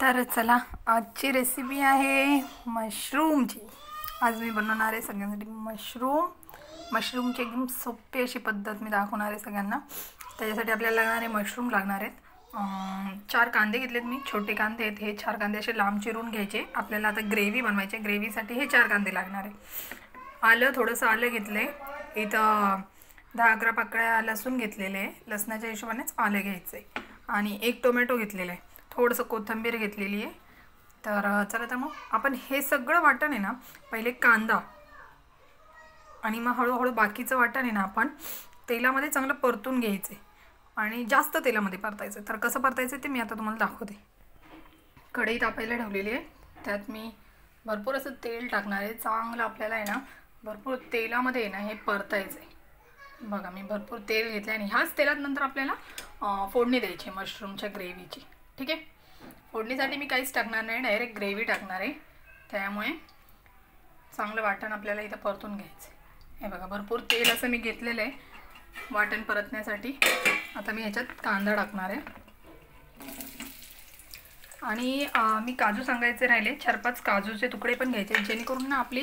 तर चला आजची रेसिपी आहे मशरूमची आज मी बनवणार आहे सगळ्यांसाठी मशरूम मशरूमची एकदम सोपी अशी पद्धत मी दाखवणार आहे सगळ्यांना. त्याच्यासाठी आपल्याला लागणारे मशरूम लागणार आहेत. चार कांदे घेतलेत मी. छोटे कांदे आहेत. हे चार कांदे असे लांब चिरून घ्यायचे. आपल्याला आता ग्रेव्ही बनवायचे ग्रेव्हीसाठी हे चार कांदे लागणार आहे आलं थोडंसं आलं घेतलं आहे इथं दहा अकरा पाकळ्या लसूण घेतलेले आहे. लसणाच्या हिशोबानेच आलं घ्यायचं आहे आणि एक टोमॅटो घेतलेलं आहे. थोडंसं कोथिंबीर घेतलेली आहे. तर चला तर मग आपण हे सगळं वाटण आहे ना पहिले कांदा आणि मग हळूहळू बाकीचं वाटण आहे ना आपण तेलामध्ये चांगलं परतून घ्यायचं आणि जास्त तेलामध्ये परतायचं. तर कसं परतायचं ते मी आता तुम्हाला दाखवते. कढई तापायला ठेवलेली आहे. त्यात मी भरपूर असं तेल टाकणार आहे. चांगलं आपल्याला आहे ना भरपूर तेलामध्ये आहे ना हे परतायचं आहे बघा मी भरपूर तेल घेतलं आणि ह्याच तेलात नंतर आपल्याला फोडणी द्यायची मशरूमच्या ग्रेव्हीची. ठीक आहे? फोडणीसाठी मी काहीच टाकणार नाही डायरेक्ट ग्रेव्ही टाकणार आहे. त्यामुळे चांगलं वाटण आपल्याला इथं परतून घ्यायचं हे बघा भरपूर तेल असं मी घेतलेलं आहे वाटण परतण्यासाठी. आता मी ह्याच्यात कांदा टाकणार आहे. आणि मी काजू सांगायचे राहिले. चार पाच काजूचे तुकडे पण घ्यायचे जेणेकरून ना आपली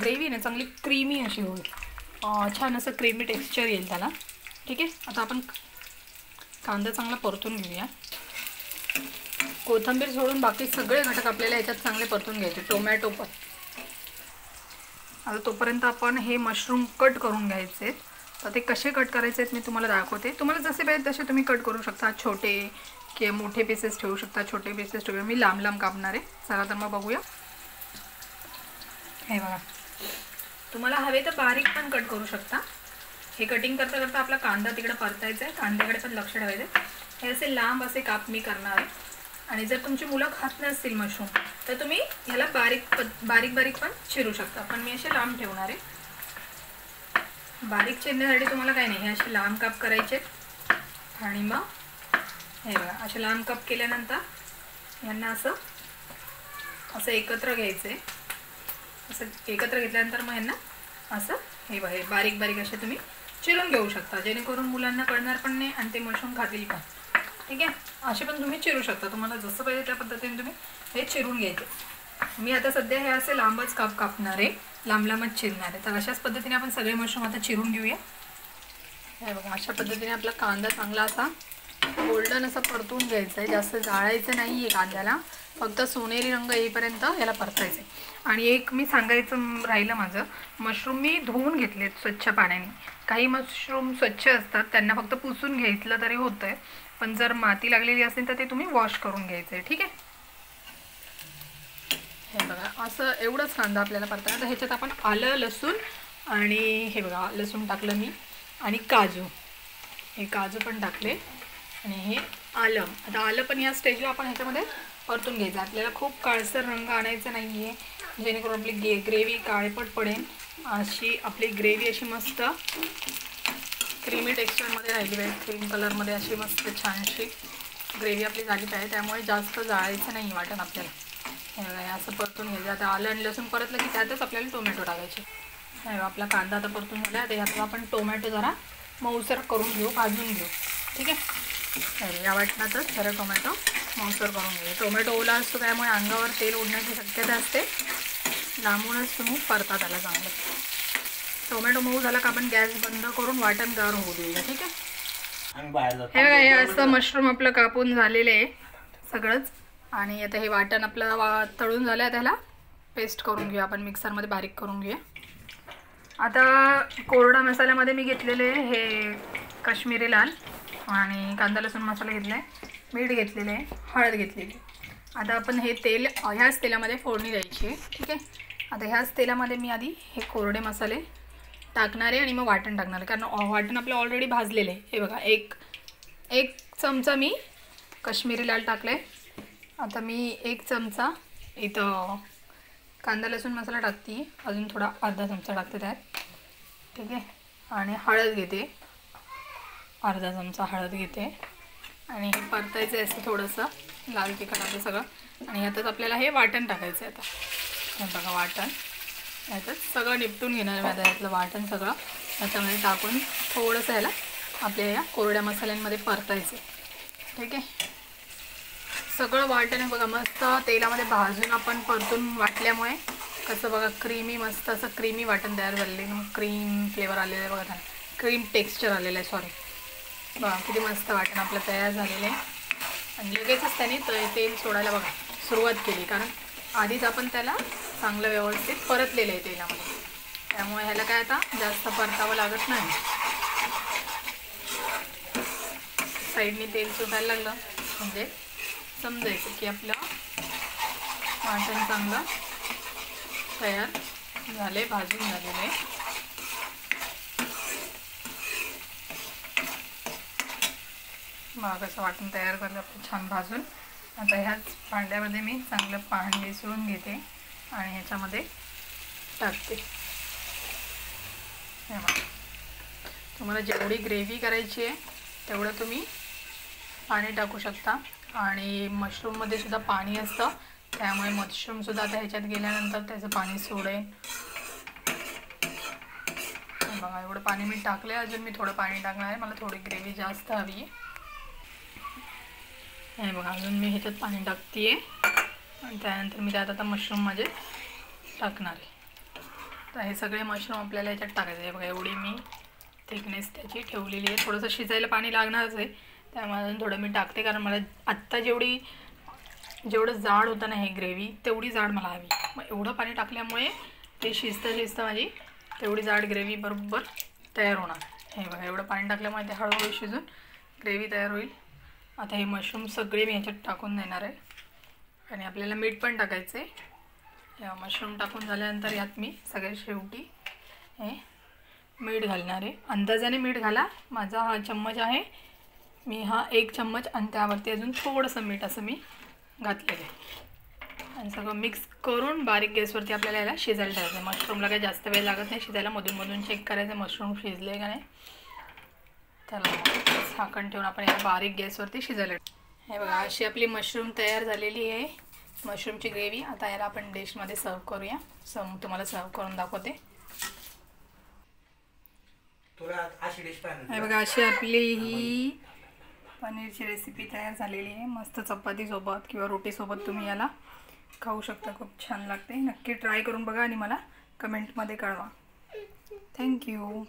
ग्रेव्ही ना चांगली क्रीमी अशी होईल. छान असं क्रीमी टेक्स्चर येईल त्याला. ठीक आहे? आता आपण कांदा चांगला परतून घेऊया. कोथिंबीर सोडून बाकी सगळे घटक आपल्याला याच्यात चांगले परतून घ्यायचे. टोमॅटो पण. आता तोपर्यंत आपण हे मशरूम कट करून घ्यायचे. तर ते कसे कट करायचे आहेत मी तुम्हाला दाखवते. तुम्हाला जसे पाहिजे तसे तुम्ही कट करू शकता. छोटे किंवा मोठे पीसेस ठेवू शकता. छोटे पीसेस ठेवूया मी लांब लांब कापणार आहे. चला तर मग बघूया. हे बघा. तुम्हाला हवे तर बारीक पण कट करू शकता. हे कटिंग करता करता आपला कांदा तिकडे परतायचा आहे. कांद्याकडे पण लक्ष ठेवायचं आहे. हे असे लांब असे काप मी करणार आहे. आणि जर तुमची मुलं खात नसतील मशरूम तर तुम्ही ह्याला बारीक बारीक बारीक पण चिरू शकता. पण मी असे लांब ठेवणार आहे. बारीक चिरण्यासाठी तुम्हाला काही नाही. हे असे लांब काप करायचे. आणि मग हे बघा असे लांब काप केल्यानंतर यांना असं असं एकत्र घ्यायचं. आहे असं एकत्र घेतल्यानंतर मग यांना असं हे बघा हे बारीक बारीक असे तुम्ही चिरून घेऊ शकता. जेणेकरून मुलांना कळणार पण नाही आणि ते मशरूम खातील पण. ठीक आहे? असे पण तुम्ही चिरू शकता. तुम्हाला जसं पाहिजे त्या पद्धतीने तुम्ही हे चिरून घ्यायचे. मी आता सध्या हे असे लांबच काप कापणार आहे. लांब लांबच चिरणार आहे. तर अशाच पद्धतीने आपण सगळे मशरूम आता चिरून घेऊया. हे बघा अशा पद्धतीने आपला कांदा चांगला असा गोल्डन असा परतून घ्यायचा आहे. जास्त जाळायचं नाही आहे कांद्याला. फक्त सोनेरी रंग येईपर्यंत याला परतायचं आहे आणि एक मी सांगायचं राहिलं माझं. मशरूम मी धुवून घेतलेत स्वच्छ पाण्याने. काही मशरूम स्वच्छ असतात. त्यांना फक्त पुसून घेतलं तरी होतं आहे पण जर माती लागलेली असेल तर ते तुम्ही वॉश करून घ्यायचं आहे ठीक आहे? हे बघा असं एवढंच कांदा आपल्याला परताना तर ह्याच्यात आपण आलं लसूण आणि हे बघा लसूण टाकलं मी आणि काजू. हे काजू पण टाकले आणि हे आलं. आता आलं पण या स्टेजला आपण ह्याच्यामध्ये परतून घ्यायचं. आपल्याला खूप काळसर रंग आणायचा नाही आहे जेणेकरून आपली गे ग्रेव्ही काळपट पडेल. अशी आपली ग्रेव्ही अशी मस्त क्रीमी टेक्स्चरमध्ये राहिली आहे क्रीम कलरमध्ये अशी मस्त छानशी ग्रेव्ही आपली झाली पाहिजे त्यामुळे जास्त जाळायचं नाही वाटण आपल्याला. हे असं परतून घ्यायचं. आता आलं आणि लसूण परतलं की त्यातच आपल्याला टोमॅटो टाकायचे. नाही आपला कांदा आता परतून झाला आता आपण टोमॅटो जरा मऊसर करून घेऊ भाजून घेऊ. ठीक आहे? या वाटणातच खरं टोमॅटो मऊसर करून घेऊ टोमॅटो ओला असतो त्यामुळे अंगावर तेल उडण्याची शक्यता असते. लांबूनच तुम्ही परतात आला चांगलं. टोमॅटो मऊ झाला का आपण गॅस बंद करून वाटण गार होऊ देऊया ठीक आहे? हे बघा हे असं मशरूम आपलं कापून झालेलं आहे सगळंच. आणि आता हे वाटण आपलं वा तळून झालं आहे त्याला पेस्ट करून घेऊया आपण मिक्सरमध्ये बारीक करून घेऊया आता कोरडा मसाल्यामध्ये मी घेतलेले हे काश्मीरी लाल आणि कांदा लसूण मसाला घेतला आहे मीठ घेतलेलं आहे हळद घेतलेली आहे. आता आपण हे तेल ह्याच तेलामध्ये फोडणी द्यायची आहे ठीक आहे? आता ह्याच तेलामध्ये मी आधी हे कोरडे मसाले टाकणार आहे आणि मग वाटण टाकणार. आहे कारण वाटण आपलं ऑलरेडी भाजलेलं आहे. हे बघा एक एक चमचा मी काश्मीरी लाल टाकलं आहे आता मी एक चमचा इथं कांदा लसूण मसाला टाकते. अजून थोडा अर्धा चमचा टाकते त्यात. ठीक आहे? आणि हळद घेते. अर्धा चमचा हळद घेते. आणि हे परतायचं आहे असं थोडंसं. लाल तिखट आपलं सगळं. आणि ह्यातच आपल्याला हे वाटण टाकायचं आहे आता. हे बघा वाटण. याच्यात सगळं निपटून घेणार आहे मी आता यातलं वाटण सगळं. याच्यामध्ये टाकून थोडंसं याला आपल्या या कोरड्या मसाल्यांमध्ये परतायचं. ठीक आहे? सगळं वाटण आहे बघा मस्त तेलामध्ये भाजून आपण परतून वाटल्यामुळे कसं बघा क्रीमी मस्त असं क्रीमी वाटण तयार झालेलं आहे. क्रीम फ्लेवर आलेलं आहे बघा त्याला क्रीम टेक्स्चर आलेलं आहे सॉरी बघा किती मस्त वाटण आपलं तयार झालेलं आहे. आणि लगेचच त्याने तेल सोडायला बघा सुरुवात केली. कारण आधीच आपण त्याला चांगलं व्यवस्थित परतलेलं आहे तेलामध्ये. त्यामुळे ह्याला काय आता जास्त परतावं लागत नाही. साईडने तेल सुटायला लागलं. म्हणजे समजायचं की आपलं वाटण चांगलं तयार झाले भाजून झालेले मग असं वाटण तयार करलं छान भाजून. आता ह्याच भांड्यामध्ये मी चांगलं पाणी मिसळून घेते आणि ह्याच्यामध्ये टाकते. तुम्हाला जेवढी ग्रेव्ही करायची आहे तेवढं तुम्ही पाणी टाकू शकता. आणि मशरूममध्ये सुद्धा पाणी असतं. त्यामुळे मशरूमसुद्धा आता ह्याच्यात गेल्यानंतर त्याचं पाणी सोडेल बघा एवढं पाणी मी टाकलं आहे अजून मी थोडं पाणी टाकणार आहे. मला थोडी ग्रेव्ही जास्त हवी आहे. हे बघा अजून मी ह्याच्यात पाणी टाकते आहे आणि त्यानंतर मी त्यात आता मशरूम माझे टाकणार आहे. तर हे सगळे मशरूम आपल्याला याच्यात टाकायचे आहे बघा एवढी मी थिकनेस त्याची ठेवलेली आहे. थोडंसं शिजायला पाणी लागणारच आहे. त्यामुळे अजून थोडं मी टाकते कारण मला आत्ता जेवढी जेवढं जाड होतं ना हे ग्रेव्ही तेवढी जाड मला हवी. मग एवढं पाणी टाकल्यामुळे ते शिजतं शिजतं माझी तेवढी जाड ग्रेव्ही बरोबर तयार होणार. हे बघा एवढं पाणी टाकल्यामुळे ते हळूहळू शिजून ग्रेव्ही तयार होईल. आता हे मशरूम सगळे मी ह्याच्यात टाकून देणार आहे. आणि आपल्याला मीठ पण टाकायचं आहे या मशरूम टाकून झाल्यानंतर यात मी सगळ्या शेवटी हे मीठ घालणार आहे. अंदाजाने मीठ घाला. माझा हा चम्मच आहे. मी हा एक चम्मच आणि त्यावरती अजून थोडंसं मीठ असं मी घातलेलं आहे. आणि सगळं मिक्स करून बारीक गॅसवरती आपल्याला याला शिजायला ठेवायचं मशरूमला काही जास्त वेळ लागत नाही. शिजायला मधून मधून चेक करायचं मशरूम शिजले का नाही. त्याला झाकण ठेवून आपण याला बारीक गॅसवरती शिजायला हे बघा अशी आपली मशरूम तयार झालेली आहे. मशरूमची ग्रेव्ही आता याला आपण डिशमध्ये सर्व करूया. सम तुम्हाला सर्व करून दाखवते. हे बघा अशी आपली ही पनीरची रेसिपी तयार झालेली आहे. मस्त चपातीसोबत किंवा रोटीसोबत तुम्ही याला खाऊ शकता. खूप छान लागते. नक्की ट्राय करून बघा आणि मला कमेंटमध्ये कळवा. थँक्यू